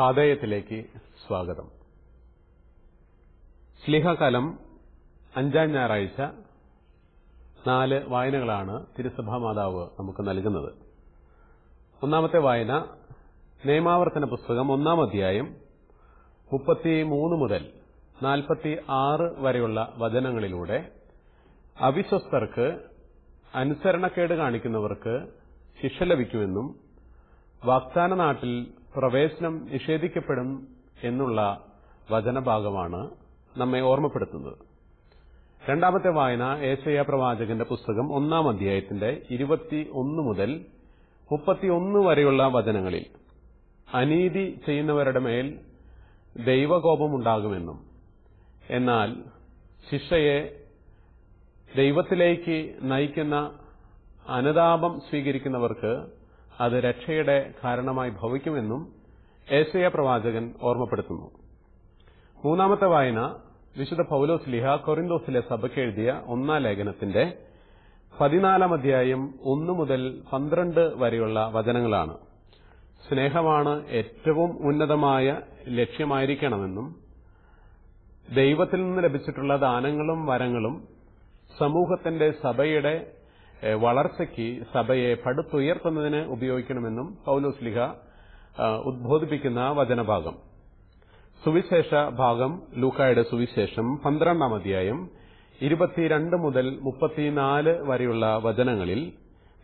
പാതയത്തിലേക്ക് സ്വാഗതം. സ്ലിഹകാലം അഞ്ചാം ഞായറാഴ്ച നാല് വായനകളാണ് തിരുസഭാ മാതാവ് നമുക്ക് നൽകുന്നത്. ഒന്നാമത്തെ വായന നിയമാവർത്തന പുസ്തകം ഒന്നാം അധ്യായം മുപ്പത്തിമൂന്ന് മുതൽ നാൽപ്പത്തി ആറ് വരെയുള്ള വചനങ്ങളിലൂടെ അവിശ്വസ്തർക്ക് അനുസരണക്കേട് കാണിക്കുന്നവർക്ക് ശിക്ഷ ലഭിക്കുമെന്നും വാഗ്ദാന നാട്ടിൽ പ്രവേശനം നിഷേധിക്കപ്പെടും എന്നുള്ള വചനഭാഗമാണ് നമ്മെ ഓർമ്മപ്പെടുത്തുന്നത്. രണ്ടാമത്തെ വായന ഏശയ പ്രവാചകന്റെ പുസ്തകം ഒന്നാം അധ്യായത്തിന്റെ ഇരുപത്തി ഒന്ന് മുതൽ മുപ്പത്തിയൊന്ന് വരെയുള്ള വചനങ്ങളിൽ അനീതി ചെയ്യുന്നവരുടെ മേൽ ദൈവകോപമുണ്ടാകുമെന്നും എന്നാൽ ശിക്ഷയെ ദൈവത്തിലേക്ക് നയിക്കുന്ന അനുതാപം സ്വീകരിക്കുന്നവർക്ക് അത് രക്ഷയുടെ കാരണമായി ഭവിക്കുമെന്നും ഏശയ പ്രവാചകൻ ഓർമ്മപ്പെടുത്തുന്നു. മൂന്നാമത്തെ വായന വിശുദ്ധ പൌലോസ് ലിഹ കൊറിന്തോസിലെ സഭയ്ക്ക് എഴുതിയ ഒന്നാം ലേഖനത്തിന്റെ പതിനാലാം അധ്യായം ഒന്നു മുതൽ പന്ത്രണ്ട് വരെയുള്ള വചനങ്ങളാണ്. സ്നേഹമാണ് ഏറ്റവും ഉന്നതമായ ലക്ഷ്യമായിരിക്കണമെന്നും ദൈവത്തിൽ നിന്ന് ലഭിച്ചിട്ടുള്ള ദാനങ്ങളും വരങ്ങളും സമൂഹത്തിന്റെ സഭയുടെ വളർച്ചയ്ക്ക് സഭയെ പടുത്തുയർത്തുന്നതിന് ഉപയോഗിക്കണമെന്നും പൌലോസ് ലിഹ ഉദ്ബോധിപ്പിക്കുന്ന വചനഭാഗം. സുവിശേഷ ഭാഗം ലൂക്കായുടെ സുവിശേഷം പന്ത്രണ്ടാം അധ്യായം ഇരുപത്തിരണ്ട് മുതൽ മുപ്പത്തിനാല് വരെയുള്ള വചനങ്ങളിൽ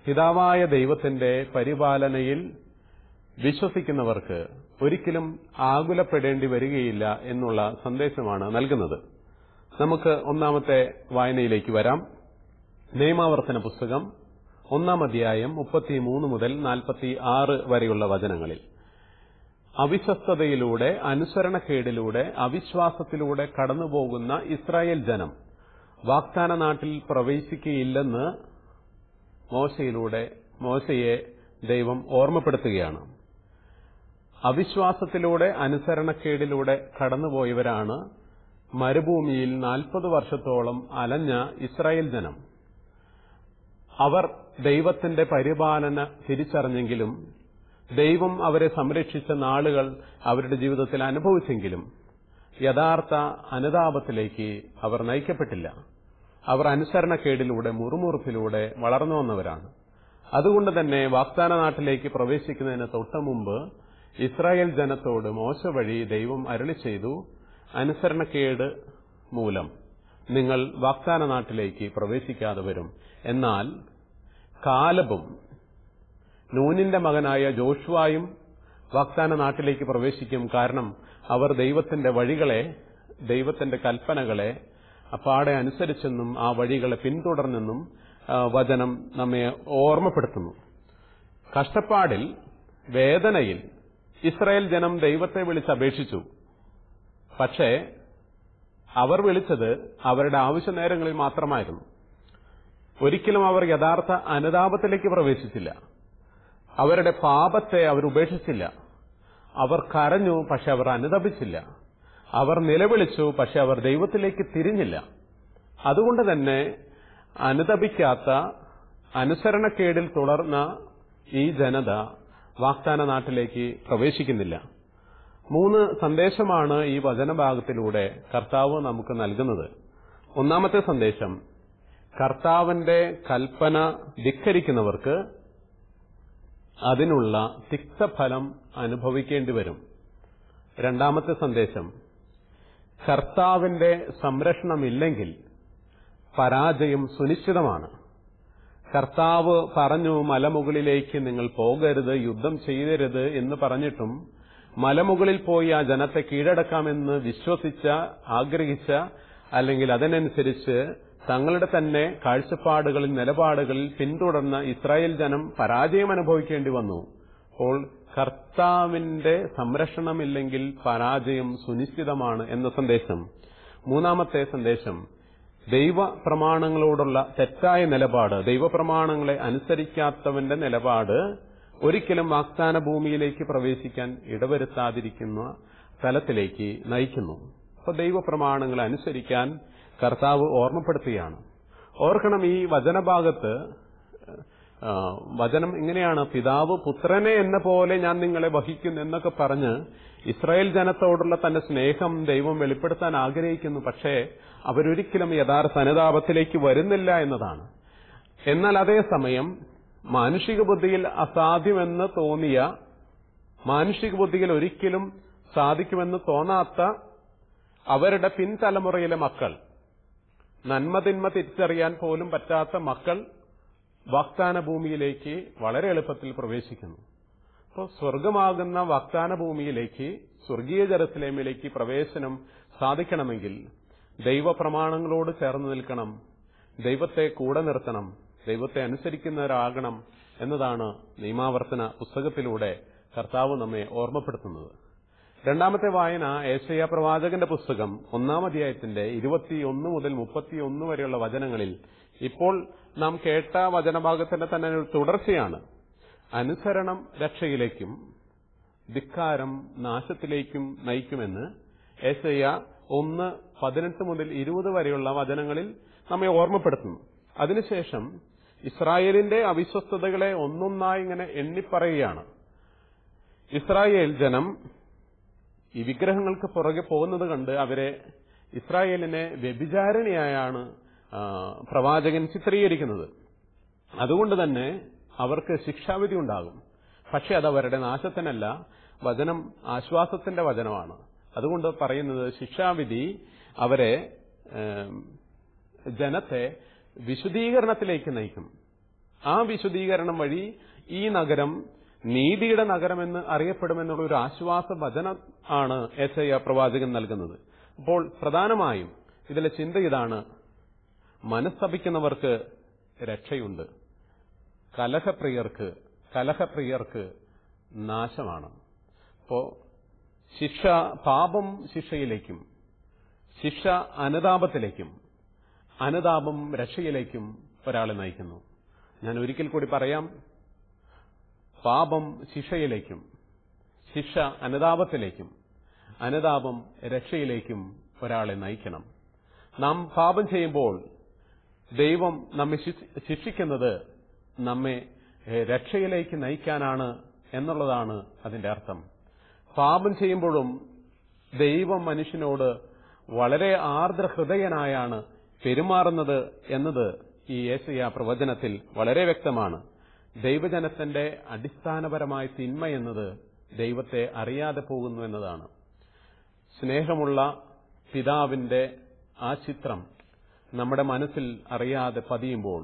പിതാവായ ദൈവത്തിന്റെ പരിപാലനയിൽ വിശ്വസിക്കുന്നവർക്ക് ഒരിക്കലും ആകുലപ്പെടേണ്ടി വരികയില്ല എന്നുള്ള സന്ദേശമാണ് നൽകുന്നത്. നമുക്ക് ഒന്നാമത്തെ വായനയിലേക്ക് വരാം. നിയമാവർത്തന പുസ്തകം ഒന്നാം അധ്യായം മുപ്പത്തിമൂന്ന് മുതൽ നാൽപ്പത്തി ആറ് വരെയുള്ള വചനങ്ങളിൽ. അവിശ്വസ്തതയിലൂടെ അനുസരണക്കേടിലൂടെ അവിശ്വാസത്തിലൂടെ കടന്നുപോകുന്ന ഇസ്രായേൽ ജനം വാഗ്ദാന നാട്ടിൽ പ്രവേശിക്കുകയില്ലെന്ന് മോശയിലൂടെ മോശയെ ദൈവം ഓർമ്മപ്പെടുത്തുകയാണ്. അവിശ്വാസത്തിലൂടെ അനുസരണക്കേടിലൂടെ കടന്നുപോയവരാണ് മരുഭൂമിയിൽ നാൽപ്പത് വർഷത്തോളം അലഞ്ഞ ഇസ്രായേൽ ജനം. അവർ ദൈവത്തിന്റെ പരിപാലന തിരിച്ചറിഞ്ഞെങ്കിലും ദൈവം അവരെ സംരക്ഷിച്ച നാളുകൾ അവരുടെ ജീവിതത്തിൽ അനുഭവിച്ചെങ്കിലും യഥാർത്ഥ അനുതാപത്തിലേക്ക് അവർ നയിക്കപ്പെട്ടില്ല. അവർ അനുസരണക്കേടിലൂടെ മുറുമുറുപ്പിലൂടെ വളർന്നു വന്നവരാണ്. അതുകൊണ്ട് തന്നെ വാഗ്ദാന നാട്ടിലേക്ക് പ്രവേശിക്കുന്നതിന് തൊട്ടു മുമ്പ് ഇസ്രായേൽ ജനത്തോട് മോശ വഴി ദൈവം അരളി ചെയ്തു അനുസരണക്കേട് മൂലം. നിങ്ങൾ വാഗ്ദാന നാട്ടിലേക്ക് പ്രവേശിക്കാതെ വരും. എന്നാൽ കാലബും നൂനിന്റെ മകനായ ജോഷുവായും വാഗ്ദാന നാട്ടിലേക്ക് പ്രവേശിക്കും കാരണം അവർ ദൈവത്തിന്റെ വഴികളെ ദൈവത്തിന്റെ കൽപ്പനകളെ അപ്പാടെ അനുസരിച്ചെന്നും ആ വഴികളെ പിന്തുടർന്നെന്നും വചനം നമ്മെ ഓർമ്മപ്പെടുത്തുന്നു. കഷ്ടപ്പാടിൽ വേദനയിൽ ഇസ്രായേൽ ജനം ദൈവത്തെ വിളിച്ചപേക്ഷിച്ചു പക്ഷേ അവർ വിളിച്ചത് അവരുടെ ആവശ്യ നേരങ്ങളിൽ മാത്രമായിരുന്നു. ഒരിക്കലും അവർ യഥാർത്ഥ അനുതാപത്തിലേക്ക് പ്രവേശിച്ചില്ല. അവരുടെ പാപത്തെ അവർ ഉപേക്ഷിച്ചില്ല. അവർ കരഞ്ഞു പക്ഷെ അവർ അനുതപിച്ചില്ല. അവർ നിലവിളിച്ചു പക്ഷെ അവർ ദൈവത്തിലേക്ക് തിരിഞ്ഞില്ല. അതുകൊണ്ട് തന്നെ അനുതപിക്കാത്ത അനുസരണക്കേടിൽ തുടർന്ന ഈ ജനത വാഗ്ദാന നാട്ടിലേക്ക് പ്രവേശിക്കുന്നില്ല. മൂന്ന് സന്ദേശമാണ് ഈ വചനഭാഗത്തിലൂടെ കർത്താവ് നമുക്ക് നൽകുന്നത്. ഒന്നാമത്തെ സന്ദേശം കർത്താവിന്റെ കൽപ്പന ധിക്കരിക്കുന്നവർക്ക് അതിനുള്ള തിക്തഫലം അനുഭവിക്കേണ്ടി വരും. രണ്ടാമത്തെ സന്ദേശം കർത്താവിന്റെ സംരക്ഷണമില്ലെങ്കിൽ പരാജയം സുനിശ്ചിതമാണ്. കർത്താവ് പറഞ്ഞു മലമുകളിലേക്ക് നിങ്ങൾ പോകരുത് യുദ്ധം ചെയ്യരുത് എന്ന് പറഞ്ഞിട്ടും മലമുകളിൽ പോയി ആ ജനത്തെ കീഴടക്കാമെന്ന് വിശ്വസിച്ച ആഗ്രഹിച്ച അല്ലെങ്കിൽ അതിനനുസരിച്ച് തങ്ങളുടെ തന്നെ കാഴ്ചപ്പാടുകളിൽ നിലപാടുകളിൽ പിന്തുടർന്ന ഇസ്രായേൽ ജനം പരാജയം അനുഭവിക്കേണ്ടി വന്നു. അപ്പോൾ കർത്താവിന്റെ സംരക്ഷണമില്ലെങ്കിൽ പരാജയം സുനിശ്ചിതമാണ് എന്ന സന്ദേശം. മൂന്നാമത്തെ സന്ദേശം. ദൈവ പ്രമാണങ്ങളോടുള്ള തെറ്റായ നിലപാട് ദൈവപ്രമാണങ്ങളെ അനുസരിക്കാത്തവന്റെ നിലപാട് ഒരിക്കലും വാഗ്ദാന ഭൂമിയിലേക്ക് പ്രവേശിക്കാൻ ഇടവരുത്താതിരിക്കുന്ന തലത്തിലേക്ക് നയിക്കുന്നു. അപ്പൊ ദൈവപ്രമാണങ്ങളെ അനുസരിക്കാൻ കർത്താവ് ഓർമ്മപ്പെടുത്തുകയാണ്. ഓർക്കണം ഈ വചനഭാഗത്ത് വചനം ഇങ്ങനെയാണ് പിതാവ് പുത്രനെ എന്ന പോലെ ഞാൻ നിങ്ങളെ വഹിക്കുന്നു എന്നൊക്കെ പറഞ്ഞ് ഇസ്രായേൽ ജനത്തോടുള്ള തന്റെ സ്നേഹം ദൈവം വെളിപ്പെടുത്താൻ ആഗ്രഹിക്കുന്നു. പക്ഷേ അവരൊരിക്കലും യഥാർത്ഥ അനുതാപത്തിലേക്ക് വരുന്നില്ല എന്നതാണ്. എന്നാൽ അതേസമയം മാനുഷിക ബുദ്ധിയിൽ അസാധ്യമെന്ന് തോന്നിയ മാനുഷിക ബുദ്ധിയിൽ ഒരിക്കലും സാധിക്കുമെന്ന് തോന്നാത്ത അവരുടെ പിൻതലമുറയിലെ മക്കൾ. നന്മതിന്മ തിരിച്ചറിയാൻ പോലും പറ്റാത്ത മക്കൾ വാഗ്ദാന ഭൂമിയിലേക്ക് വളരെ എളുപ്പത്തിൽ പ്രവേശിക്കുന്നു. അപ്പോൾ സ്വർഗമാകുന്ന വാഗ്ദാന ഭൂമിയിലേക്ക് സ്വർഗീയ ജെറുസലേമിലേക്ക് പ്രവേശനം സാധിക്കണമെങ്കിൽ ദൈവപ്രമാണങ്ങളോട് ചേർന്ന് നിൽക്കണം. ദൈവത്തെ കൂടെ നിർത്തണം. ദൈവത്തെ അനുസരിക്കുന്നവരാകണം എന്നതാണ് നിയമാവർത്തന പുസ്തകത്തിലൂടെ കർത്താവ് നമ്മെ ഓർമ്മപ്പെടുത്തുന്നത്. രണ്ടാമത്തെ വായന ഏശയ്യ പ്രവാചകന്റെ പുസ്തകം ഒന്നാം അധ്യായത്തിന്റെ ഇരുപത്തിയൊന്ന് മുതൽ മുപ്പത്തിയൊന്ന് വരെയുള്ള വചനങ്ങളിൽ ഇപ്പോൾ നാം കേട്ട വചനഭാഗത്തിന്റെ തന്നെ ഒരു തുടർച്ചയാണ്. അനുസരണം രക്ഷയിലേക്കും ധിക്കാരം നാശത്തിലേക്കും നയിക്കുമെന്ന് ഏശയ്യ ഒന്ന് പതിനെട്ട് മുതൽ ഇരുപത് വരെയുള്ള വചനങ്ങളിൽ നമ്മെ ഓർമ്മപ്പെടുത്തുന്നു. അതിനുശേഷം ഇസ്രായേലിന്റെ അവിശ്വസ്തതകളെ ഒന്നൊന്നായി ഇങ്ങനെ എണ്ണിപ്പറയുകയാണ്. ഇസ്രായേൽ ജനം ഈ വിഗ്രഹങ്ങൾക്ക് പുറകെ പോകുന്നത് കണ്ട് അവരെ ഇസ്രായേലിനെ വ്യഭിചാരിണിയായാണ് പ്രവാചകൻ ചിത്രീകരിക്കുന്നത്. അതുകൊണ്ട് തന്നെ അവർക്ക് ശിക്ഷാവിധി ഉണ്ടാകും. പക്ഷെ അത് അവരുടെ നാശത്തിനല്ല വചനം ആശ്വാസത്തിന്റെ വചനമാണ്. അതുകൊണ്ട് പറയുന്നത് ശിക്ഷാവിധി അവരെ ജനത്തെ വിശുദ്ധീകരണത്തിലേക്ക് നയിക്കും. ആ വിശുദ്ധീകരണം വഴി ഈ നഗരം നീതിയുടെ നഗരമെന്ന് അറിയപ്പെടുമെന്നുള്ള ഒരു ആശ്വാസ വചനം ആണ് എസ് പ്രവാചകൻ നൽകുന്നത്. അപ്പോൾ പ്രധാനമായും ഇതിലെ ചിന്ത ഇതാണ്. മനസ്തപിക്കുന്നവർക്ക് രക്ഷയുണ്ട്. കലഹപ്രിയർക്ക് കലഹപ്രിയർക്ക് നാശമാണ്. അപ്പോ ശിക്ഷ പാപം ശിക്ഷയിലേക്കും ശിക്ഷ അനുതാപത്തിലേക്കും അനുതാപം രക്ഷയിലേക്കും ഒരാളെ നയിക്കുന്നു. ഞാൻ ഒരിക്കൽ കൂടി പറയാം. പാപം ശിക്ഷയിലേക്കും ശിക്ഷ അനുതാപത്തിലേക്കും അനുതാപം രക്ഷയിലേക്കും ഒരാളെ നയിക്കണം. നാം പാപം ചെയ്യുമ്പോൾ ദൈവം നമ്മെ ശിക്ഷ- ശിക്ഷിക്കുന്നത് നമ്മെ രക്ഷയിലേക്ക് നയിക്കാനാണ് എന്നുള്ളതാണ് അതിന്റെ അർത്ഥം. പാപം ചെയ്യുമ്പോഴും ദൈവം മനുഷ്യനോട് വളരെ ആർദ്ര ഹൃദയനായാണ് പെരുമാറുന്നത് എന്നത് ഈ ഏശയ പ്രവചനത്തിൽ വളരെ വ്യക്തമാണ്. ദൈവജനത്തിന്റെ അടിസ്ഥാനപരമായ തിന്മ എന്നത് ദൈവത്തെ അറിയാതെ പോകുന്നു എന്നതാണ്. സ്നേഹമുള്ള പിതാവിന്റെ ആ ചിത്രം നമ്മുടെ മനസ്സിൽ അറിയാതെ പതിയുമ്പോൾ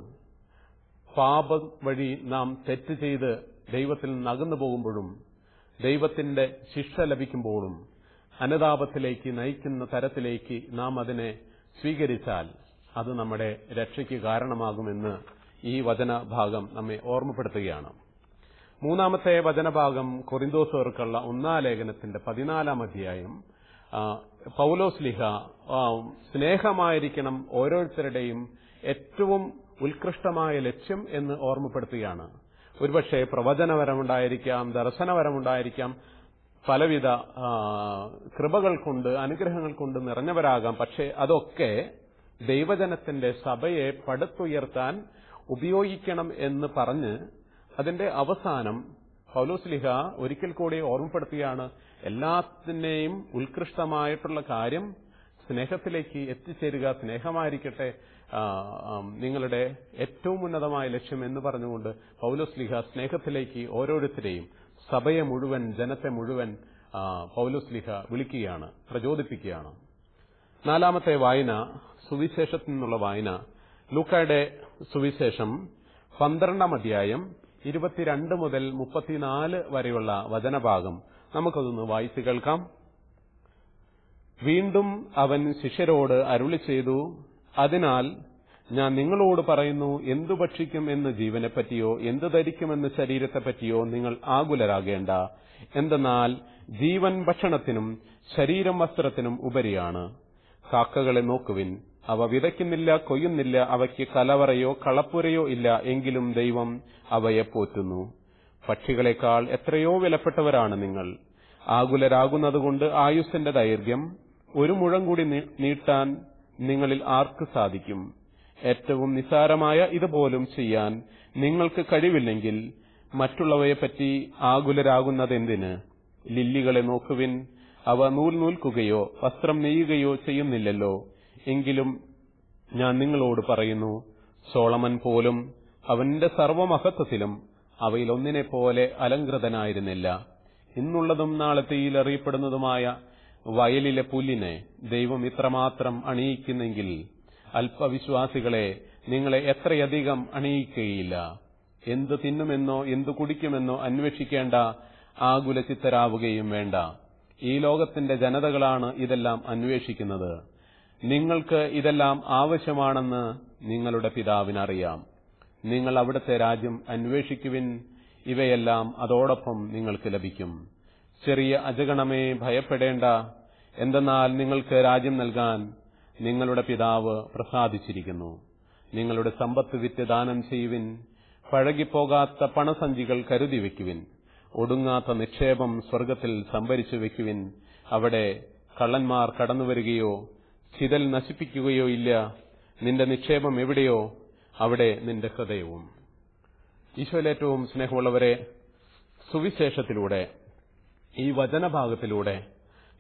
പാപം വഴി നാം തെറ്റ് ചെയ്ത് ദൈവത്തിൽ നകന്നു പോകുമ്പോഴും ദൈവത്തിന്റെ ശിക്ഷ ലഭിക്കുമ്പോഴും അനുതാപത്തിലേക്ക് നയിക്കുന്ന തരത്തിലേക്ക് നാം അതിനെ സ്വീകരിച്ചാൽ അത് നമ്മുടെ രക്ഷയ്ക്ക് കാരണമാകുമെന്ന് ഈ വചനഭാഗം നമ്മെ ഓർമ്മപ്പെടുത്തുകയാണ്. മൂന്നാമത്തെ വചനഭാഗം കൊറിന്തോസർക്കുള്ള ഒന്നാം ലേഖനത്തിന്റെ പതിനാലാം അധ്യായം. പൗലോസ് ലിഹ സ്നേഹമായിരിക്കണം ഓരോരുത്തരുടെയും ഏറ്റവും ഉത്കൃഷ്ടമായ ലക്ഷ്യം എന്ന് ഓർമ്മപ്പെടുത്തുകയാണ്. ഒരുപക്ഷെ പ്രവചനപരമുണ്ടായിരിക്കാം ദർശനപരമുണ്ടായിരിക്കാം പലവിധ കൃപകൾ കൊണ്ട് അനുഗ്രഹങ്ങൾ കൊണ്ട് നിറഞ്ഞവരാകാം പക്ഷേ അതൊക്കെ ദൈവജനത്തിന്റെ സഭയെ പടുത്തുയർത്താൻ ഉപയോഗിക്കണം എന്ന് പറഞ്ഞ് അതിന്റെ അവസാനം പൗലോസ്ലിഹ ഒരിക്കൽ കൂടി ഓർമ്മപ്പെടുത്തുകയാണ് എല്ലാത്തിനെയും ഉത്കൃഷ്ടമായിട്ടുള്ള കാര്യം സ്നേഹത്തിലേക്ക് എത്തിച്ചേരുക സ്നേഹമായിരിക്കട്ടെ നിങ്ങളുടെ ഏറ്റവും ഉന്നതമായ ലക്ഷ്യം എന്ന് പറഞ്ഞുകൊണ്ട് പൗലോസ്ലിഹ സ്നേഹത്തിലേക്ക് ഓരോരുത്തരെയും സഭയെ മുഴുവൻ ജനത്തെ മുഴുവൻ പൗലോസ്ലിഹ വിളിക്കുകയാണ് പ്രചോദിപ്പിക്കുകയാണ്. നാലാമത്തെ വായന സുവിശേഷത്തിൽ നിന്നുള്ള വായന. ലൂക്കായുടെ സുവിശേഷം പന്ത്രണ്ടാം അധ്യായം ഇരുപത്തിരണ്ട് മുതൽ മുപ്പത്തിനാല് വരെയുള്ള വചനഭാഗം. നമുക്കതൊന്ന് വായിച്ചു കേൾക്കാം. വീണ്ടും അവൻ ശിഷ്യരോട് അരുളി ചെയ്തു അതിനാൽ ഞാൻ നിങ്ങളോട് പറയുന്നു എന്തു ഭക്ഷിക്കും എന്ന് ജീവനെപ്പറ്റിയോ എന്തു ധരിക്കുമെന്ന് ശരീരത്തെപ്പറ്റിയോ നിങ്ങൾ ആകുലരാകേണ്ട. എന്തെന്നാൽ ജീവൻ ഭക്ഷണത്തിനും ശരീരം വസ്ത്രത്തിനും ഉപരിയാണ്. കാക്കകളെ നോക്കുവിൻ. അവ വിതയ്ക്കുന്നില്ല കൊയ്യുന്നില്ല അവയ്ക്ക് കലവറയോ കളപ്പുരയോ ഇല്ല എങ്കിലും ദൈവം അവയെ പോറ്റുന്നു. പക്ഷികളെക്കാൾ എത്രയോ വിലപ്പെട്ടവരാണ് നിങ്ങൾ. ആകുലരാകുന്നതുകൊണ്ട് ആയുസ്സിന്റെ ദൈർഘ്യം ഒരു മുഴം കൂടി നീട്ടാൻ നിങ്ങളിൽ ആർക്ക് സാധിക്കും? ഏറ്റവും നിസാരമായ ഇതുപോലും ചെയ്യാൻ നിങ്ങൾക്ക് കഴിവില്ലെങ്കിൽ മറ്റുള്ളവയെപ്പറ്റി ആകുലരാകുന്നതെന്തിന്? ലില്ലികളെ നോക്കുവിൻ അവ നൂൽ നൂൽക്കുകയോ വസ്ത്രം നെയ്യുകയോ ചെയ്യുന്നില്ലല്ലോ. എങ്കിലും ഞാൻ നിങ്ങളോട് പറയുന്നു സോളമൻ പോലും അവന്റെ സർവമഹത്വത്തിലും അവയിൽ ഒന്നിനെ പോലെ അലങ്കൃതനായിരുന്നില്ല ഇന്നുള്ളതും നാളത്തെയിൽ അറിയപ്പെടുന്നതുമായ വയലിലെ പുല്ലിനെ ദൈവം ഇത്രമാത്രം അണിയിക്കുന്നെങ്കിൽ അല്പവിശ്വാസികളെ നിങ്ങളെ എത്രയധികം അണിയിക്കുകയില്ല എന്തു തിന്നുമെന്നോ എന്തു കുടിക്കുമെന്നോ അന്വേഷിക്കേണ്ട ആകുലചിത്തരാവുകയും വേണ്ട. ഈ ലോകത്തിന്റെ ജനതകളാണ് ഇതെല്ലാം അന്വേഷിക്കുന്നത്. നിങ്ങൾക്ക് ഇതെല്ലാം ആവശ്യമാണെന്ന് നിങ്ങളുടെ പിതാവിനറിയാം. നിങ്ങൾ അവിടുത്തെ രാജ്യം അന്വേഷിക്കുവിൻ ഇവയെല്ലാം അതോടൊപ്പം നിങ്ങൾക്ക് ലഭിക്കും. ചെറിയ അജഗണമേ ഭയപ്പെടേണ്ട. എന്തെന്നാൽ നിങ്ങൾക്ക് രാജ്യം നൽകാൻ നിങ്ങളുടെ പിതാവ് പ്രസാദിച്ചിരിക്കുന്നു. നിങ്ങളുടെ സമ്പത്ത് വിറ്റ് ദാനം ചെയ്യുവിൻ. പഴകിപ്പോകാത്ത പണസഞ്ചികൾ കരുതി വെക്കുവിൻ ഒടുങ്ങാത്ത നിക്ഷേപം സ്വർഗത്തിൽ സംഭരിച്ചു വെക്കുവിൻ അവിടെ കള്ളന്മാർ കടന്നുവരികയോ ചിതൽ നശിപ്പിക്കുകയോ ഇല്ല. നിന്റെ നിക്ഷേപം എവിടെയോ അവിടെ നിന്റെ ഹൃദയവും. ഈശോയിലേറ്റവും സ്നേഹമുള്ളവരെ സുവിശേഷത്തിലൂടെ ഈ വചനഭാഗത്തിലൂടെ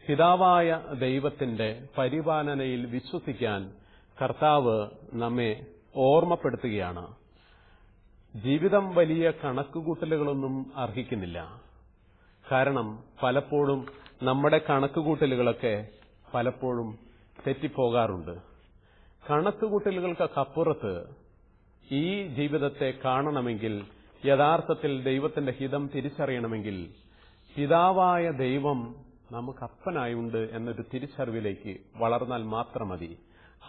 പിതാവായ ദൈവത്തിന്റെ പരിപാലനയിൽ വിശ്വസിക്കാൻ കർത്താവ് നമ്മെ ഓർമ്മപ്പെടുത്തുകയാണ്. ജീവിതം വലിയ കണക്കുകൂട്ടലുകളൊന്നും അർഹിക്കുന്നില്ല. കാരണം പലപ്പോഴും നമ്മുടെ കണക്കുകൂട്ടലുകളൊക്കെ പലപ്പോഴും തെറ്റിപ്പോകാറുണ്ട്. കണക്കുകൂട്ടലുകൾക്കപ്പുറത്ത് ഈ ജീവിതത്തെ കാണണമെങ്കിൽ യഥാർത്ഥത്തിൽ ദൈവത്തിന്റെ ഹിതം തിരിച്ചറിയണമെങ്കിൽ പിതാവായ ദൈവം നമുക്ക് അപ്പനായുണ്ട് എന്നൊരു തിരിച്ചറിവിലേക്ക് വളർന്നാൽ മാത്രം മതി.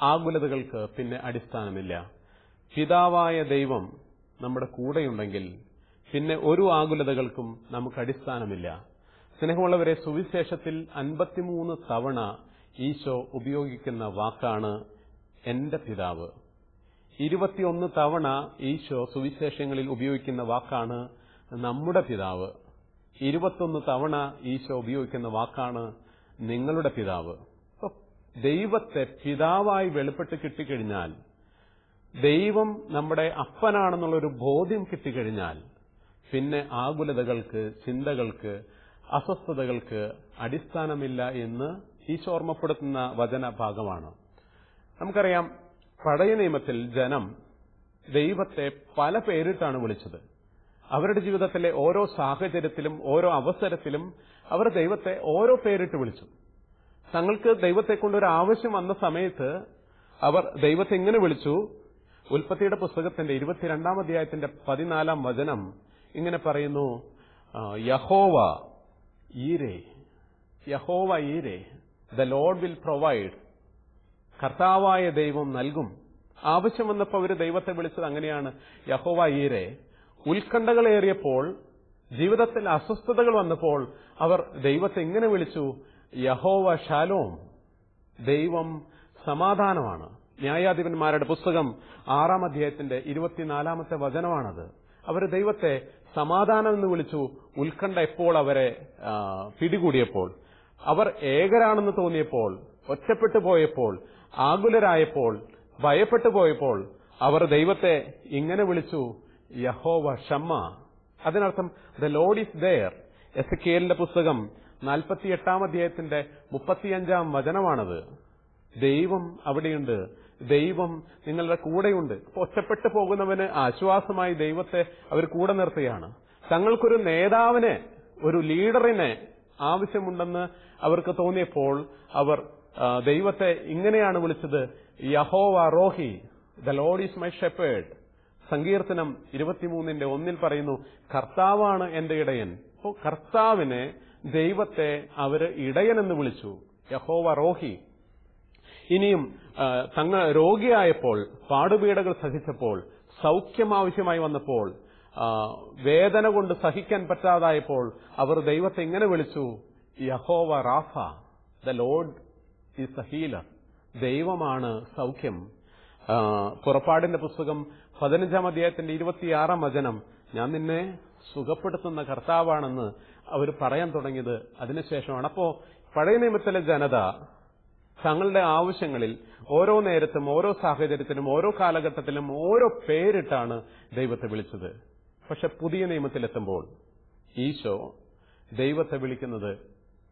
ആകുലതകൾക്ക് പിന്നെ അടിസ്ഥാനമില്ല. പിതാവായ ദൈവം നമ്മുടെ കൂടെയുണ്ടെങ്കിൽ പിന്നെ ഒരു ആകുലതകൾക്കും നമുക്ക് അടിസ്ഥാനമില്ല. സ്നേഹമുള്ളവരെ സുവിശേഷത്തിൽ അൻപത്തിമൂന്ന് തവണ ഈശോ ഉപയോഗിക്കുന്ന വാക്കാണ് എന്റെ പിതാവ് ഇരുപത്തിയൊന്ന് തവണ ഈശോ സുവിശേഷങ്ങളിൽ ഉപയോഗിക്കുന്ന വാക്കാണ് നമ്മുടെ പിതാവ് ഇരുപത്തൊന്ന് തവണ ഈശോ ഉപയോഗിക്കുന്ന വാക്കാണ് നിങ്ങളുടെ പിതാവ് ദൈവത്തെ പിതാവായി വെളിപ്പെട്ട് കിട്ടിക്കഴിഞ്ഞാൽ ദൈവം നമ്മുടെ അപ്പനാണെന്നുള്ളൊരു ബോധ്യം കിട്ടിക്കഴിഞ്ഞാൽ പിന്നെ ആകുലതകൾക്ക് ചിന്തകൾക്ക് അസ്വസ്ഥതകൾക്ക് അടിസ്ഥാനമില്ല എന്ന് ഈശോ ഓർമ്മപ്പെടുത്തുന്ന വചനഭാഗമാണ്. നമുക്കറിയാം പഴയ നിയമത്തിൽ ജനം ദൈവത്തെ പല പേരിട്ടാണ് വിളിച്ചത്. അവരുടെ ജീവിതത്തിലെ ഓരോ സാഹചര്യത്തിലും ഓരോ അവസരത്തിലും അവർ ദൈവത്തെ ഓരോ പേരിട്ട് വിളിച്ചു. തങ്ങൾക്ക് ദൈവത്തെ കൊണ്ടൊരു ആവശ്യം വന്ന സമയത്ത് അവർ ദൈവത്തെ ഇങ്ങനെ വിളിച്ചു ഉൽപ്പത്തിയുടെ പുസ്തകത്തിന്റെ ഇരുപത്തിരണ്ടാം അധ്യായത്തിന്റെ പതിനാലാം വചനം ഇങ്ങനെ പറയുന്നു യഹോവ ഈരേ യഹോവ ഈരേ ദ ലോഡ് വിൽ പ്രൊവൈഡ് കർത്താവായ ദൈവം നൽകും. ആവശ്യം വന്നപ്പോൾ അവർ ദൈവത്തെ വിളിച്ചത് അങ്ങനെയാണ് യഹോവ ഈരെ ഉത്കണ്ഠകളേറിയപ്പോൾ ജീവിതത്തിൽ അസ്വസ്ഥതകൾ വന്നപ്പോൾ അവർ ദൈവത്തെ എങ്ങനെ വിളിച്ചു യഹോവ ഷാലോം ദൈവം സമാധാനമാണ്. ന്യായാധിപന്മാരുടെ പുസ്തകം ആറാം അധ്യായത്തിന്റെ ഇരുപത്തിനാലാമത്തെ വചനമാണത്. അവർ ദൈവത്തെ സമാധാനം എന്ന് വിളിച്ചു ഉത്കണ്ഠ എപ്പോൾ അവരെ പിടികൂടിയപ്പോൾ. അവർ ഏകരാണെന്ന് തോന്നിയപ്പോൾ ഒറ്റപ്പെട്ടു പോയപ്പോൾ ആകുലരായപ്പോൾ ഭയപ്പെട്ടു പോയപ്പോൾ അവർ ദൈവത്തെ ഇങ്ങനെ വിളിച്ചു യഹോവ ഷമ്മ. അതിനർത്ഥം ദ ലോഡ് ഈസ് ദയർ എസ് കെലിന്റെ പുസ്തകം നാൽപ്പത്തിയെട്ടാം അധ്യായത്തിന്റെ മുപ്പത്തിയഞ്ചാം വചനമാണത്. ദൈവം അവിടെയുണ്ട്. ദൈവം നിങ്ങളുടെ കൂടെയുണ്ട്. ഒറ്റപ്പെട്ടു പോകുന്നവന് ആശ്വാസമായി ദൈവത്തെ അവർ കൂടെ നിർത്തുകയാണ്. തങ്ങൾക്കൊരു നേതാവിനെ ഒരു ലീഡറിനെ ആവശ്യമുണ്ടെന്ന് അവർക്ക് തോന്നിയപ്പോൾ അവർ ദൈവത്തെ ഇങ്ങനെയാണ് വിളിച്ചത് യഹോവ റോഹി the lord is my shepherd. സങ്കീർത്തനം ഇരുപത്തിമൂന്നിന്റെ ഒന്നിൽ പറയുന്നു കർത്താവാണ് എന്റെ ഇടയൻ. അപ്പോ കർത്താവിനെ ദൈവത്തെ അവർ ഇടയൻ എന്ന് വിളിച്ചു യഹോവ റോഹി. ഇനിയും തങ്ങൾ രോഗിയായപ്പോൾ പാടുപീടകൾ സഹിച്ചപ്പോൾ സൗഖ്യം ആവശ്യമായി വന്നപ്പോൾ വേദന കൊണ്ട് സഹിക്കാൻ പറ്റാതായപ്പോൾ അവർ ദൈവത്തെ എങ്ങനെ വിളിച്ചു? യഹോവ Rafah the lord is a healer. ദൈവമാണ് സൗഖ്യം. പുറപ്പാടിന്റെ പുസ്തകം പതിനഞ്ചാം അധ്യായത്തിന്റെ ഇരുപത്തിയാറാം വചനം. ഞാൻ നിന്നെ സുഖപ്പെടുത്തുന്ന കർത്താവാണെന്ന് അവർ പറയാൻ തുടങ്ങിയത്. അതിനുശേഷമാണ്. അപ്പോ പഴയ നിയമത്തിലെ ജനത തങ്ങളുടെ ആവശ്യങ്ങളിൽ ഓരോ നേരത്തും ഓരോ സാഹചര്യത്തിലും ഓരോ കാലഘട്ടത്തിലും ഓരോ പേരിട്ടാണ് ദൈവത്തെ വിളിച്ചത്. പക്ഷെ പുതിയ നിയമത്തിലെത്തുമ്പോൾ ഈശോ ദൈവത്തെ വിളിക്കുന്നത്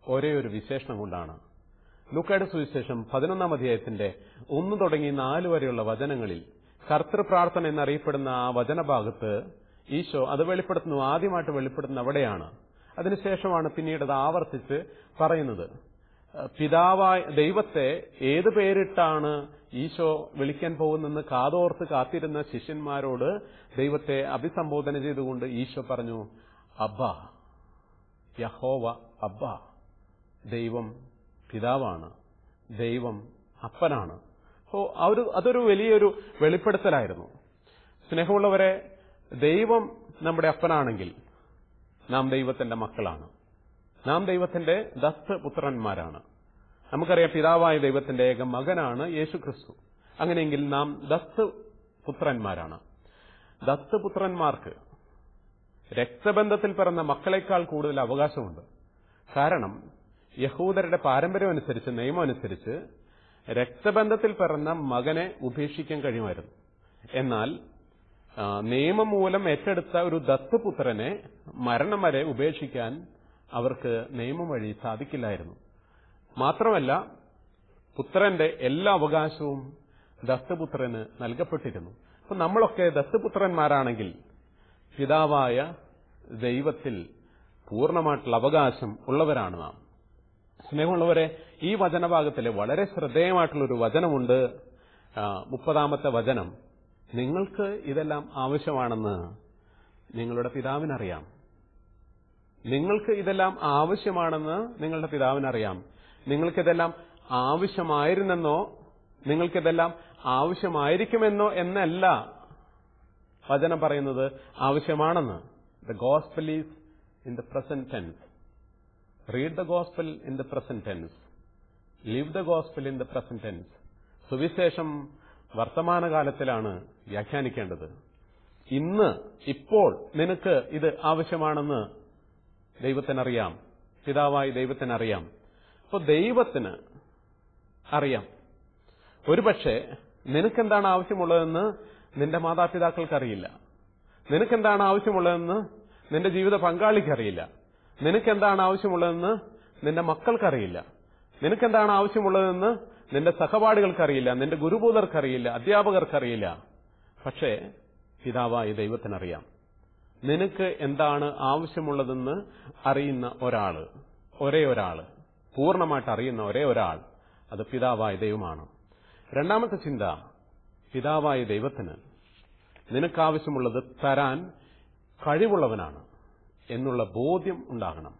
ഒരേ ഒരു വിശേഷണം കൊണ്ടാണ്. ലൂക്കായുടെ സുവിശേഷം പതിനൊന്നാം അധ്യായത്തിന്റെ ഒന്ന് തുടങ്ങി നാല് വരെയുള്ള വചനങ്ങളിൽ കർത്തൃപ്രാർത്ഥന എന്നറിയപ്പെടുന്ന ആ വചനഭാഗത്ത് ഈശോ അത് വെളിപ്പെടുത്തുന്നു ആദ്യമായിട്ട് വെളിപ്പെടുത്തുന്ന അവിടെയാണ്. അതിനുശേഷമാണ് പിന്നീട് അത് ആവർത്തിച്ച് പറയുന്നത്. പിതാവായ ദൈവത്തെ ഏത് പേരിട്ടാണ് ഈശോ വിളിക്കാൻ പോകുന്നെന്ന് കാതോർത്ത് കാത്തിരുന്ന ശിഷ്യന്മാരോട് ദൈവത്തെ അഭിസംബോധന ചെയ്തുകൊണ്ട് ഈശോ പറഞ്ഞു അബ്ബ യഹോവ അബ്ബ ദൈവം പിതാവാണ് ദൈവം അപ്പനാണ്. ഓ ഒരു അതൊരു വലിയൊരു വെളിപ്പെടുത്തലായിരുന്നു. സ്നേഹമുള്ളവരെ ദൈവം നമ്മുടെ അപ്പനാണെങ്കിൽ നാം ദൈവത്തിന്റെ മക്കളാണ്. നാം ദൈവത്തിന്റെ ദത്ത് പുത്രന്മാരാണ് നമുക്കറിയാം പിതാവായ ദൈവത്തിന്റെ ഏക മകനാണ് യേശു ക്രിസ്തു അങ്ങനെയെങ്കിൽ നാം ദത്ത് പുത്രന്മാരാണ് ദത്തുപുത്രന്മാർക്ക് രക്തബന്ധത്തിൽ പിറന്ന മക്കളെക്കാൾ കൂടുതൽ അവകാശമുണ്ട്. കാരണം യഹൂദരുടെ പാരമ്പര്യം അനുസരിച്ച് നിയമം അനുസരിച്ച് രക്തബന്ധത്തിൽ പിറന്ന മകനെ ഉപേക്ഷിക്കാൻ കഴിയുമായിരുന്നു. എന്നാൽ നിയമം മൂലം ഏറ്റെടുത്ത ഒരു ദത്തുപുത്രനെ മരണം വരെ ഉപേക്ഷിക്കാൻ അവർക്ക് നിയമം വഴി സാധിക്കില്ലായിരുന്നു. മാത്രമല്ല പുത്രന്റെ എല്ലാ അവകാശവും ദത്തുപുത്രന് നൽകപ്പെട്ടിരുന്നു. അപ്പൊ നമ്മളൊക്കെ ദത്തുപുത്രന്മാരാണെങ്കിൽ പിതാവായ ദൈവത്തിൽ പൂർണമായിട്ടുള്ള അവകാശം ഉള്ളവരാണ് നാം. സ്നേഹമുള്ളവരെ ഈ വചനഭാഗത്തിൽ വളരെ ശ്രദ്ധേയമായിട്ടുള്ളൊരു വചനമുണ്ട്. മുപ്പതാമത്തെ വചനം. നിങ്ങൾക്ക് ഇതെല്ലാം ആവശ്യമാണെന്ന് നിങ്ങളുടെ പിതാവിനറിയാം. നിങ്ങൾക്ക് ഇതെല്ലാം ആവശ്യമാണെന്ന് നിങ്ങളുടെ പിതാവിനറിയാം. നിങ്ങൾക്കിതെല്ലാം ആവശ്യമായിരുന്നെന്നോ നിങ്ങൾക്കിതെല്ലാം ആവശ്യമായിരിക്കുമെന്നോ എന്നല്ല വചനം പറയുന്നത് ആവശ്യമാണെന്ന്. The gospel is in the present tense read the gospel in the present tense live the gospel in the present tense സുവിശേഷം വർത്തമാനകാലത്തിലാണ് വ്യാഖ്യാനിക്കേണ്ടത്. ഇന്ന് ഇപ്പോൾ നിനക്ക് ഇത് ആവശ്യമാണെന്ന് ദൈവത്തിനറിയാം. പിതാവായ ദൈവത്തിനറിയാം. അപ്പോൾ ദൈവത്തിന് അറിയാം. ഒരുപക്ഷെ നിനക്കെന്താണ് ആവശ്യമുള്ളതെന്ന് നിന്റെ മാതാപിതാക്കൾക്കറിയില്ല. നിനക്കെന്താണ് ആവശ്യമുള്ളതെന്ന് നിന്റെ ജീവിത പങ്കാളിക്കറിയില്ല. നിനക്കെന്താണ് ആവശ്യമുള്ളതെന്ന് നിന്റെ മക്കൾക്കറിയില്ല. നിനക്കെന്താണ് ആവശ്യമുള്ളതെന്ന് നിന്റെ സഹപാഠികൾക്കറിയില്ല. നിന്റെ ഗുരുബോധർക്കറിയില്ല. അധ്യാപകർക്കറിയില്ല. പക്ഷേ പിതാവായി ദൈവത്തിനറിയാം. നിനക്ക് എന്താണ് ആവശ്യമുള്ളതെന്ന് അറിയുന്ന ഒരാൾ ഒരേ ഒരാൾ പൂർണമായിട്ട് അറിയുന്ന ഒരേ ഒരാൾ അത് പിതാവായ ദൈവമാണ്. രണ്ടാമത്തെ ചിന്ത പിതാവായ ദൈവത്തിന് നിനക്കാവശ്യമുള്ളത് തരാൻ കഴിവുള്ളവനാണ് എന്നുള്ള ബോധ്യം ഉണ്ടാകണം.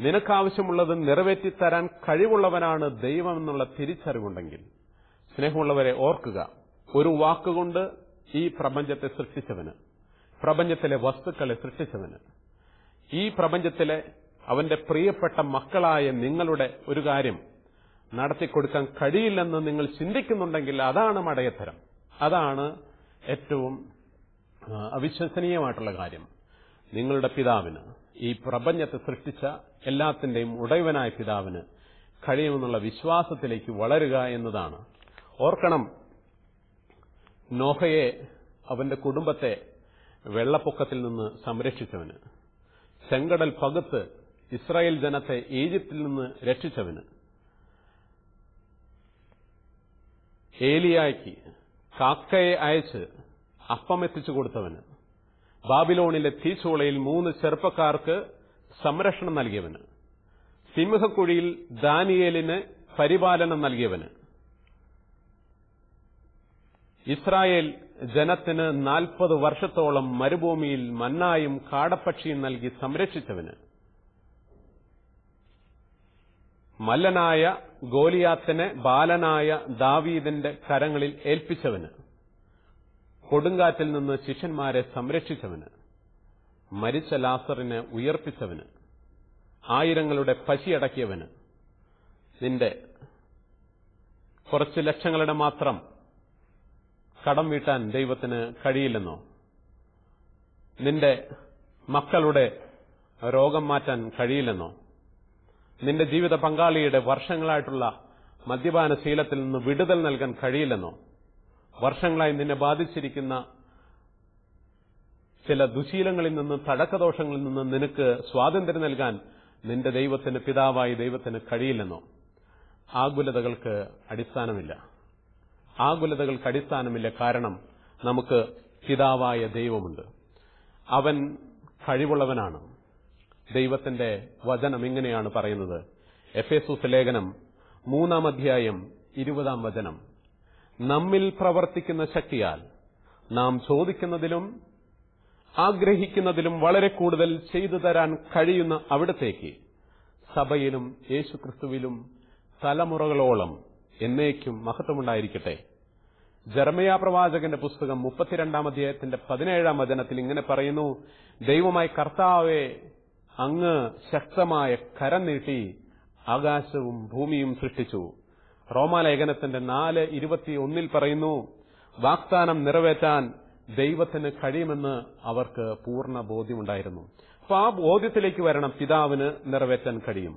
നിനക്കാവശ്യമുള്ളത് നിറവേറ്റിത്തരാൻ കഴിവുള്ളവനാണ് ദൈവം എന്നുള്ള തിരിച്ചറിവുണ്ടെങ്കിൽ സ്നേഹമുള്ളവരെ ഓർക്കുക ഒരു വാക്കുകൊണ്ട് ഈ പ്രപഞ്ചത്തെ സൃഷ്ടിച്ചവന് പ്രപഞ്ചത്തിലെ വസ്തുക്കളെ സൃഷ്ടിച്ചവന്. ഈ പ്രപഞ്ചത്തിലെ അവന്റെ പ്രിയപ്പെട്ട മക്കളായ നിങ്ങളുടെ ഒരു കാര്യം നടത്തിക്കൊടുക്കാൻ കഴിയില്ലെന്ന് നിങ്ങൾ ചിന്തിക്കുന്നുണ്ടെങ്കിൽ അതാണ് മടയത്തരം അതാണ് ഏറ്റവും അവിശ്വസനീയമായിട്ടുള്ള കാര്യം. നിങ്ങളുടെ പിതാവിന് ഈ പ്രപഞ്ചത്തെ സൃഷ്ടിച്ച എല്ലാത്തിന്റെയും ഉടയവനായ പിതാവിന് കഴിയുമെന്നുള്ള വിശ്വാസത്തിലേക്ക് വളരുക എന്നതാണ്. ഓർക്കണം നോഹയെ അവന്റെ കുടുംബത്തെ വെള്ളപ്പൊക്കത്തിൽ നിന്ന് സംരക്ഷിച്ചവന്. ചെങ്കടൽ പകുത്ത് ഇസ്രായേൽ ജനത്തെ ഈജിപ്തിൽ നിന്ന് രക്ഷിച്ചവന്. ഏലിയായ്ക്ക് കാക്കയെ അയച്ച് അപ്പമെത്തിച്ചു കൊടുത്തവന്. ബാബിലോണിലെ തീച്ചൂളയിൽ മൂന്ന് ചെറുപ്പക്കാർക്ക് സംരക്ഷണം നൽകിയവന്. സിംഹക്കുഴിയിൽ ദാനിയേലിന് പരിപാലനം നൽകിയവന്. ഇസ്രായേൽ ജനത്തിന് നാൽപ്പത് വർഷത്തോളം മരുഭൂമിയിൽ മന്നായും കാടപ്പക്ഷിയും നൽകി സംരക്ഷിച്ചവന്. മല്ലനായ ഗോലിയാത്തിനെ ബാലനായ ദാവീദിന്റെ കരങ്ങളിൽ ഏൽപ്പിച്ചവന്. കൊടുങ്കാറ്റിൽ നിന്ന് ശിഷ്യന്മാരെ സംരക്ഷിച്ചവന്. മരിച്ച ലാസറിനെ ഉയർപ്പിച്ചവന്. ആയിരങ്ങളുടെ പശിയടക്കിയവന് നിന്റെ കുറച്ച് ലക്ഷങ്ങളുടെ മാത്രം കടം വീട്ടാൻ ദൈവത്തിന് കഴിയില്ലെന്നോ? നിന്റെ മക്കളുടെ രോഗം മാറ്റാൻ കഴിയില്ലെന്നോ? നിന്റെ ജീവിത പങ്കാളിയുടെ വർഷങ്ങളായിട്ടുള്ള മദ്യപാന ശീലത്തിൽ നിന്ന് വിടുതൽ നൽകാൻ കഴിയില്ലെന്നോ? വർഷങ്ങളായി നിന്നെ ബാധിച്ചിരിക്കുന്ന ചില ദുശീലങ്ങളിൽ നിന്ന് തടക്കദോഷങ്ങളിൽ നിന്ന് നിനക്ക് സ്വാതന്ത്ര്യം നൽകാൻ നിന്റെ ദൈവത്തിന് പിതാവായി ദൈവത്തിന് കഴിയില്ലെന്നോ? ആകുലതകൾക്ക് അടിസ്ഥാനമില്ല. ആകുലതകൾക്ക് അടിസ്ഥാനമില്ല കാരണം നമുക്ക് പിതാവായ ദൈവമുണ്ട്. അവൻ കഴിവുള്ളവനാണ്. ദൈവത്തിന്റെ വചനം ഇങ്ങനെയാണ് പറയുന്നത്. എഫേസൂസ് ലേഖനം മൂന്നാം അധ്യായം ഇരുപതാം വചനം. നമ്മിൽ പ്രവർത്തിക്കുന്ന ശക്തിയാൽ നാം ചോദിക്കുന്നതിലും ആഗ്രഹിക്കുന്നതിലും വളരെ കൂടുതൽ ചെയ്തു തരാൻ കഴിയുന്ന അവിടത്തേക്ക് സഭയിലും യേശുക്രിസ്തുവിലും തലമുറകളോളം എന്നേക്കും മഹത്വമുണ്ടായിരിക്കട്ടെ. ജർമയാ പ്രവാചകന്റെ പുസ്തകം മുപ്പത്തിരണ്ടാം അധ്യായത്തിന്റെ പതിനേഴാം വചനത്തിൽ ഇങ്ങനെ പറയുന്നു ദൈവമായി കർത്താവെ അങ്ങ് ശക്തമായ കരം നീട്ടി ആകാശവും ഭൂമിയും സൃഷ്ടിച്ചു. റോമാലേഖനത്തിന്റെ നാല് ഇരുപത്തിയൊന്നിൽ പറയുന്നു വാഗ്ദാനം നിറവേറ്റാൻ ദൈവത്തിന് കഴിയുമെന്ന് അവർക്ക് പൂർണ ബോധ്യമുണ്ടായിരുന്നു. അപ്പൊ ആ ബോധ്യത്തിലേക്ക് വരണം പിതാവിന് നിറവേറ്റാൻ കഴിയും.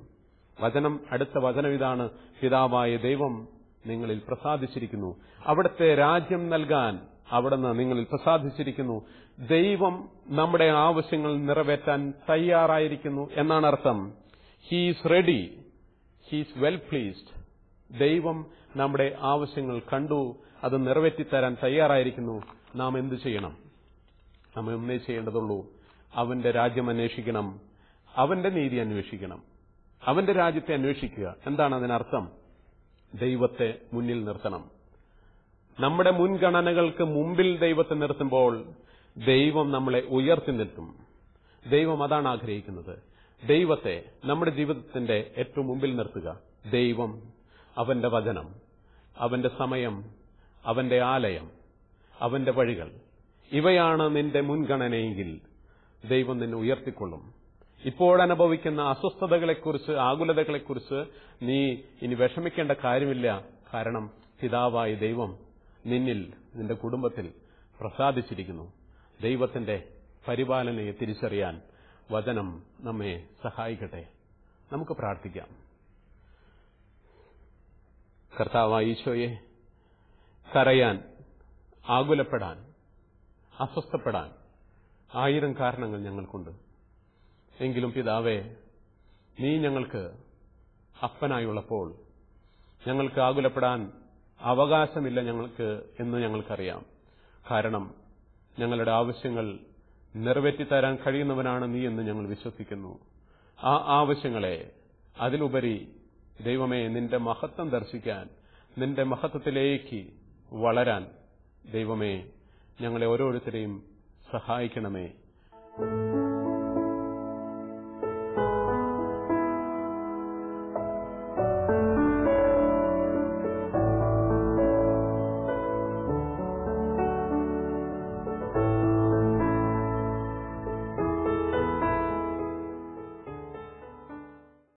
വചനം അടുത്ത വചനം ഇതാണ് പിതാവായ ദൈവം നിങ്ങളിൽ പ്രസാദിച്ചിരിക്കുന്നു. അവിടുത്തെ രാജ്യം നൽകാൻ അവിടുന്ന് നിങ്ങളിൽ പ്രസാദിച്ചിരിക്കുന്നു. ദൈവം നമ്മുടെ ആവശ്യങ്ങൾ നിറവേറ്റാൻ തയ്യാറായിരിക്കുന്നു എന്നാണ് അർത്ഥം. He's ready he's well pleased ദൈവം നമ്മുടെ ആവശ്യങ്ങൾ കണ്ടു. അത് നിറവേറ്റിത്തരാൻ തയ്യാറായിരിക്കുന്നു. നാം എന്തു ചെയ്യണം? നാം ഒന്നേ ചെയ്യേണ്ടതുള്ളൂ. അവന്റെ രാജ്യം അന്വേഷിക്കണം. അവന്റെ നീതി അന്വേഷിക്കണം. അവന്റെ രാജ്യത്തെ അന്വേഷിക്കുക. എന്താണ് അതിനർത്ഥം? ദൈവത്തെ മുന്നിൽ നിർത്തണം. നമ്മുടെ മുൻഗണനകൾക്ക് മുമ്പിൽ ദൈവത്തെ നിർത്തുമ്പോൾ ദൈവം നമ്മളെ ഉയർത്തി നിർത്തും ദൈവം അതാണ് ആഗ്രഹിക്കുന്നത്. ദൈവത്തെ നമ്മുടെ ജീവിതത്തിന്റെ ഏറ്റവും മുമ്പിൽ നിർത്തുക. ദൈവം അവന്റെ വചനം അവന്റെ സമയം അവന്റെ ആലയം അവന്റെ വഴികൾ. ഇവയാണ് നിന്റെ മുൻഗണനയെങ്കിൽ ദൈവം നിന്നെ ഉയർത്തിക്കൊള്ളും. ഇപ്പോഴനുഭവിക്കുന്ന അസ്വസ്ഥതകളെക്കുറിച്ച് ആകുലതകളെക്കുറിച്ച് നീ ഇനി വിഷമിക്കേണ്ട കാര്യമില്ല. കാരണം പിതാവായ ദൈവം നിന്നിൽ നിന്റെ കുടുംബത്തിൽ പ്രസാദിച്ചിരിക്കുന്നു. ദൈവത്തിന്റെ പരിപാലനയെ തിരിച്ചറിയാൻ വചനം നമ്മെ സഹായിക്കട്ടെ. നമുക്ക് പ്രാർത്ഥിക്കാം. കർത്താവായ ഈശോയെ കരയാൻ ആകുലപ്പെടാൻ അസ്വസ്ഥപ്പെടാൻ ആയിരം കാരണങ്ങൾ ഞങ്ങൾക്കുണ്ട്. എങ്കിലും പിതാവേ നീ ഞങ്ങൾക്ക് അപ്പനായുള്ളപ്പോൾ ഞങ്ങൾക്ക് ആകുലപ്പെടാൻ അവകാശമില്ല ഞങ്ങൾക്ക് എന്ന് ഞങ്ങൾക്കറിയാം. കാരണം ഞങ്ങളുടെ ആവശ്യങ്ങൾ നിറവേറ്റിത്തരാൻ കഴിയുന്നവനാണ് നീ എന്ന് ഞങ്ങൾ വിശ്വസിക്കുന്നു. ആ ആവശ്യങ്ങളെ അതിലുപരി ദൈവമേ നിന്റെ മഹത്വം ദർശിക്കാൻ നിന്റെ മഹത്വത്തിലേക്ക് വളരാൻ ദൈവമേ ഞങ്ങളെ ഓരോരുത്തരെയും സഹായിക്കണമേ.